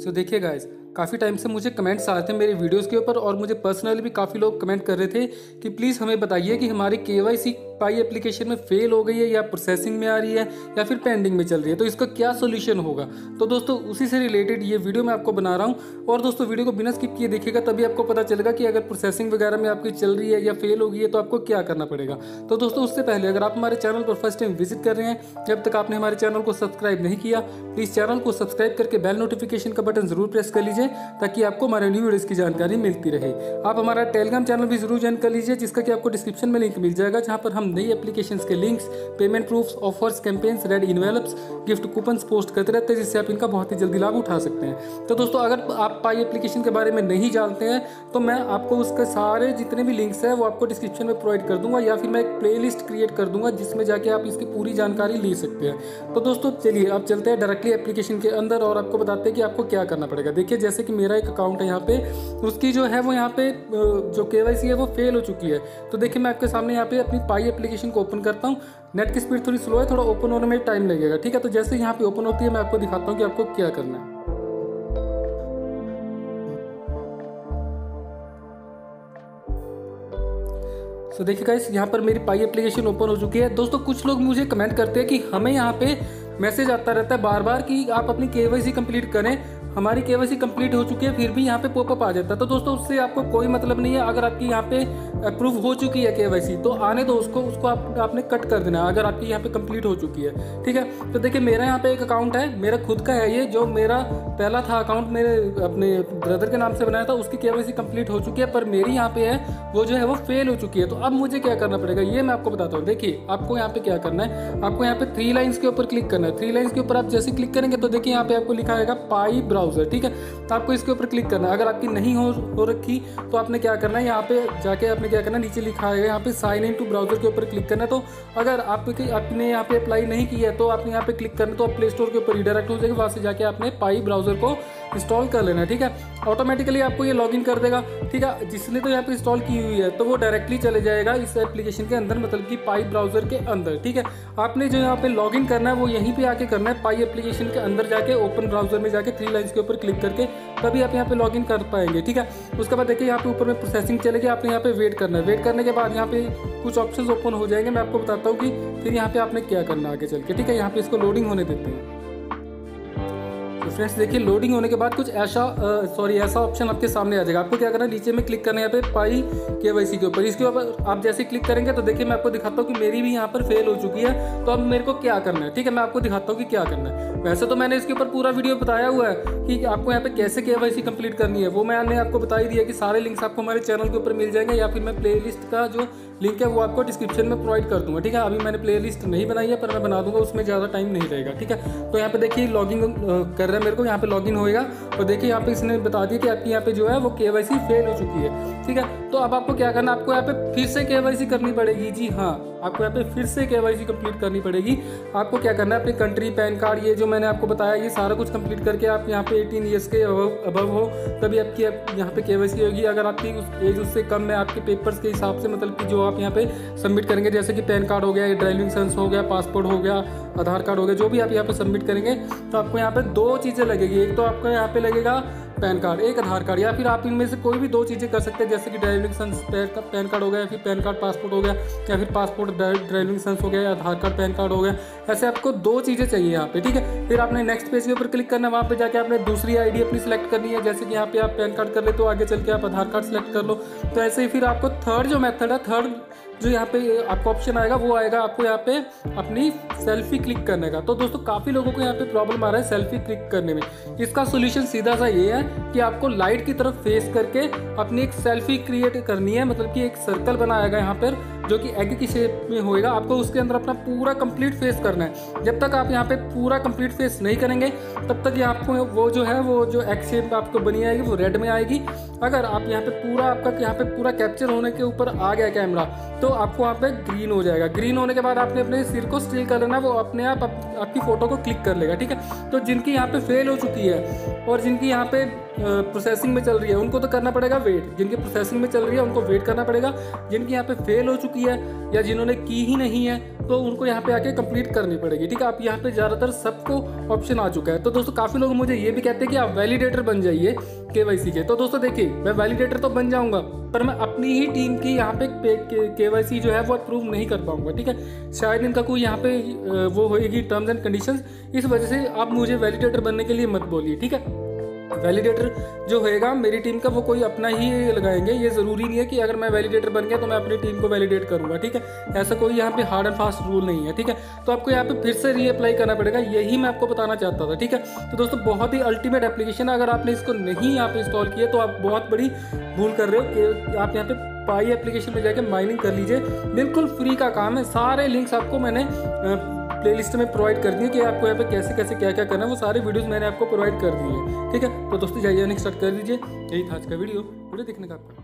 सो देखिए गाइज़ काफ़ी टाइम से मुझे कमेंट्स आ रहे थे मेरे वीडियोस के ऊपर और मुझे पर्सनली भी काफ़ी लोग कमेंट कर रहे थे कि प्लीज़ हमें बताइए कि हमारी के वाई सी पाई एप्लीकेशन में फेल हो गई है या प्रोसेसिंग में आ रही है या फिर पेंडिंग में चल रही है। तो इसका क्या सोल्यूशन होगा? तो दोस्तों, उसी से रिलेटेड ये वीडियो मैं आपको बना रहा हूँ। और दोस्तों वीडियो को बिना स्किप किए देखिएगा, तभी आपको पता चलेगा कि अगर प्रोसेसिंग वगैरह में आपकी चल रही है या फेल हो गई है तो आपको क्या करना पड़ेगा। तो दोस्तों, उससे पहले अगर आप हमारे चैनल पर फ़र्स्ट टाइम विज़िट कर रहे हैं, जब तक आपने हमारे चैनल को सब्सक्राइब नहीं किया प्लीज़ चैनल को सब्सक्राइब करके बेल नोटिफिकेशन का बटन ज़रूर प्रेस कर लीजिए। ताकि आपको हमारे न्यू वीडियोस की जानकारी मिलती रहे। आप हमारा टेलीग्राम चैनल भी ज़रूर ज्वाइन कर लीजिए, जिसका कि आपको डिस्क्रिप्शन में लिंक मिल जाएगा, जहाँ पर हम नई एप्लीकेशन के links payment proofs offers campaigns red envelopes gift coupons post करते रहते हैं, जिससे आप इनका बहुत ही जल्दी लाभ उठा सकते हैं। तो दोस्तों, अगर आप पाई एप्लीकेशन के बारे में नहीं जानते हैं तो मैं आपको उसके सारे जितने भी लिंक्स हैं, वो आपको डिस्क्रिप्शन में प्रोवाइड कर दूँगा, या फिर मैं एक प्ले क्रिएट कर दूँगा, जिसमें जाके आप इसकी पूरी जानकारी ले सकते हैं। तो दोस्तों, चलिए आप चलते हैं डायरेक्टली एप्लीकेशन के अंदर, और आपको बताते हैं कि आपको क्या करना पड़ेगा। देखिए जैसे कि मेरा एक अकाउंट है यहाँ पे, उसकी जो है वो यहाँ पे जो केवाईसी है वो फेल हो चुकी है। तो देखिए, मैं आपके सामने यहाँ पे अपनी पाई एप्लीकेशन को ओपन करता हूँ। नेट की स्पीड थोड़ी स्लो है, थोड़ा ओपन होने में टाइम लगेगा, ठीक है? तो जैसे यहाँ पे ओपन होती है, मैं आपको दिखाता हूँ कि आपको क्या करना है। तो देखिए गाइस यहाँ पर मेरी पाई एप्लीकेशन ओपन हो चुकी है। दोस्तों, कुछ लोग मुझे कमेंट करते हैं कि हमें यहाँ पे मैसेज आता रहता है बार बार कि आप अपनी के कंप्लीट करें। हमारी के कंप्लीट हो चुकी है फिर भी यहाँ पे पॉपअप आ जाता है। तो दोस्तों उससे आपको कोई मतलब नहीं है अगर आपकी यहाँ पे अप्रूव हो चुकी है के तो आने दो उसको उसको आप, आपने कट कर देना अगर आपकी यहाँ पे कंप्लीट हो चुकी है ठीक है? तो देखिए मेरा यहाँ पे एक अकाउंट है मेरा खुद का है ये जो मेरा पहला था अकाउंट मेरे अपने ब्रदर के नाम से बनाया था उसकी के वाई कंप्लीट हो चुकी है पर मेरी यहाँ पे है वो जो है वो फेल हो चुकी है। तो अब मुझे क्या करना पड़ेगा ये मैं आपको बताता हूँ। देखिए आपको यहाँ पे क्या करना है आपको यहाँ पे थ्री लाइन्स के ऊपर क्लिक करना है। थ्री लाइन्स के ऊपर आप जैसे क्लिक करेंगे तो देखिए यहाँ पे आपको लिखा आएगा पाई ब्राउज़र ठीक है? तो आपको इसके ऊपर क्लिक करना है। अगर आपकी नहीं हो हो रखी तो आपने क्या करना है? यहाँ पे जाके आपने क्या करना है? नीचे लिखा है, यहाँ पे साइन इन टू ब्राउज़र के ऊपर क्लिक करना है। तो अगर आपके, आपने यहाँ पे अप्लाई नहीं किया है तो आपने यहाँ पे क्लिक करना तो आप प्ले स्टोर के ऊपर रिडायरेक्ट हो जाएगा। वहाँ से जाके आपने पाई ब्राउज़र को इंस्टॉल कर लेना है, ठीक है? ऑटोमेटिकली आपको ये लॉगिन कर देगा, ठीक है? जिसने तो यहाँ पे इंस्टॉल की हुई है तो वो डायरेक्टली चले जाएगा इस एप्लीकेशन के अंदर मतलब कि पाई ब्राउज़र के अंदर, ठीक है? आपने जो यहाँ पे लॉगिन करना है, वो यहीं पे आके करना है। पाई एप्लीकेशन के अंदर जाके ओपन ब्राउज़र में जाके थ्री लाइन्स के ऊपर क्लिक करके तभी आप यहाँ पे लॉगिन कर पाएँगे, ठीक है? उसके बाद देखिए यहाँ पे ऊपर में प्रोसेसिंग चलेगी, आपने यहाँ पे वेट करना है। वेट करने के बाद यहाँ पे कुछ ऑप्शन ओपन हो जाएँगे। मैं आपको बताता हूँ कि फिर यहाँ पे आपने क्या करना आगे चल के, ठीक है? यहाँ पे इसको लोडिंग होने देते हैं। तो फ्रेंड्स, देखिए लोडिंग होने के बाद कुछ ऐसा सॉरी ऐसा ऑप्शन आपके सामने आ जाएगा। आपको क्या करना है? नीचे में क्लिक करना है यहाँ पे पाई के वाई सी के ऊपर। इसके ऊपर आप जैसे क्लिक करेंगे तो देखिए, मैं आपको दिखाता हूँ कि मेरी भी यहाँ पर फेल हो चुकी है। तो अब मेरे को क्या करना है? ठीक है, मैं आपको दिखाता हूँ कि क्या करना है। वैसे तो मैंने इसके ऊपर पूरा वीडियो बताया हुआ है कि आपको यहाँ पे कैसे के वाई सी कंप्लीट करनी है। वो मैंने आपको बता ही दिया कि सारे लिंक्स आपको हमारे चैनल के ऊपर मिल जाएँगे या फिर मैं प्ले का जो लिंक है, वो आपको डिस्क्रिप्शन में प्रोवाइड कर दूँगा, ठीक है? अभी मैंने प्ले लिस्ट नहीं बनाई है, पर मैं बना दूँगा, उसमें ज़्यादा टाइम नहीं रहेगा, ठीक है? तो यहाँ पे देखिए लॉगिन कर रहा है मेरे को, यहाँ पे लॉगिन होएगा, और देखिए यहाँ पे इसने बता दिया कि आपकी यहाँ पे जो है, वो के फेल हो चुकी है, ठीक है? तो अब आपको क्या करना, आपको यहाँ पे फिर से के करनी पड़ेगी, जी हाँ आपको यहाँ पे फिर से के कंप्लीट करनी पड़ेगी। आपको क्या करना है, अपनी कंट्री पैन कार्ड ये जो मैंने आपको बताया, ये सारा कुछ कंप्लीट करके आप यहाँ पे 18 ईयर्स के अबव हो, तभी आपकी यहाँ पे के होगी। अगर आपकी एज उससे कम है, आपके पेपर्स के हिसाब से मतलब कि जो आप यहाँ पे सबमिट करेंगे। जैसे कि पैन कार्ड हो गया, ड्राइविंग लाइसेंस हो गया, पासपोर्ट हो गया, आधार कार्ड हो गया, जो भी आप यहाँ पे सबमिट करेंगे तो आपको यहाँ पे दो चीज़ें लगेगी। एक तो आपको यहाँ पे लगेगा पैन कार्ड, एक आधार कार्ड, या फिर आप इनमें से कोई भी दो चीज़ें कर सकते हैं, जैसे कि ड्राइविंग लाइसेंस, पैन कार्ड हो गया, या फिर पैन कार्ड पासपोर्ट हो गया, या फिर पासपोर्ट ड्राइविंग लाइसेंस हो गया, या आधार कार्ड, पैन कार्ड हो गया। ऐसे आपको दो चीज़ें चाहिए यहाँ पे, ठीक है? फिर आपने नेक्स्ट पेज के ऊपर क्लिक करना है, वहाँ पे जाके आपने दूसरी आईडी अपनी सेलेक्ट करनी है, जैसे कि यहाँ पे आप पैन कार्ड कर ले तो आगे चल के आप आधार कार्ड सेलेक्ट कर लो। तो ऐसे ही फिर आपको थर्ड जो मेथड है थर्ड जो यहाँ पे आपको ऑप्शन आएगा, वो आएगा आपको यहाँ पे अपनी सेल्फी क्लिक करने का। तो दोस्तों, काफ़ी लोगों को यहाँ पे प्रॉब्लम आ रहा है सेल्फी क्लिक करने में। इसका सोल्यूशन सीधा सा ये है कि आपको लाइट की तरफ़ फेस करके अपनी एक सेल्फी क्रिएट करनी है। मतलब कि एक सर्कल बनाएगा यहाँ पर, जो कि एग की शेप में होएगा। आपको उसके अंदर अपना पूरा कंप्लीट फेस करना है। जब तक आप यहाँ पे पूरा कंप्लीट फेस नहीं करेंगे, तब तक ये आपको वो जो है, वो जो एग शेप आपको बनी आएगी, वो रेड में आएगी। अगर आप यहाँ पे पूरा, आपका यहाँ पे पूरा कैप्चर होने के ऊपर आ गया कैमरा तो आपको वहाँ पे ग्रीन हो जाएगा। ग्रीन होने के बाद आपने अपने सिर को स्टिल कर लेना वो अपने आप आपकी फ़ोटो को क्लिक कर लेगा, ठीक है? तो जिनकी यहाँ पे फेल हो चुकी है और जिनकी यहाँ पे प्रोसेसिंग में चल रही है। उनको तो करना पड़ेगा वेट जिनकी प्रोसेसिंग में चल रही है, उनको वेट करना पड़ेगा। जिनकी यहाँ पे फेल हो चुकी है या जिन्होंने की ही नहीं है तो उनको यहाँ पे आके कंप्लीट करनी पड़ेगी। ठीक है, आप यहाँ पे ज़्यादातर सबको ऑप्शन आ चुका है। तो दोस्तों, काफ़ी लोग मुझे ये भी कहते हैं कि आप वैलिडेटर बन जाइए के के। तो दोस्तों, देखिए, मैं वैलिडेटर तो बन जाऊँगा, पर मैं अपनी ही टीम की यहाँ पे के जो है वो अप्रूव नहीं कर पाऊँगा। ठीक है, शायद इनका कोई यहाँ पे वो होएगी टर्म्स एंड कंडीशंस इस वजह से आप मुझे वैलिडेटर बनने के लिए मत बोलिए। ठीक है वैलिडेटर जो होएगा, मेरी टीम का वो कोई अपना ही लगाएँगे। ये ज़रूरी नहीं है कि अगर मैं वैलिडेटर बन गया तो मैं अपनी टीम को वैलिडेट करूँगा, ठीक है? ऐसा कोई यहाँ पे हार्ड एंड फास्ट रूल नहीं है, ठीक है? तो आपको यहाँ पे फिर से रीअप्लाई करना पड़ेगा, यही मैं आपको बताना चाहता था, ठीक है? तो दोस्तों, बहुत ही अल्टीमेट एप्लीकेशन है। अगर आपने इसको नहीं यहाँ पे इंस्टॉल किया तो आप बहुत बड़ी भूल कर रहे हो कि आप यहाँ पे पाई एप्लीकेशन में जाके माइनिंग कर लीजिए। बिल्कुल फ्री का काम है। सारे लिंक्स आपको मैंने प्लेलिस्ट में प्रोवाइड कर दी है कि आपको यहाँ पे कैसे कैसे क्या क्या करना है, वो सारे वीडियोस मैंने आपको प्रोवाइड कर दिए ठीक है? तो दोस्तों, जाइए स्टार्ट कर दीजिए। यही था आज का वीडियो वीडियो देखने का आपका।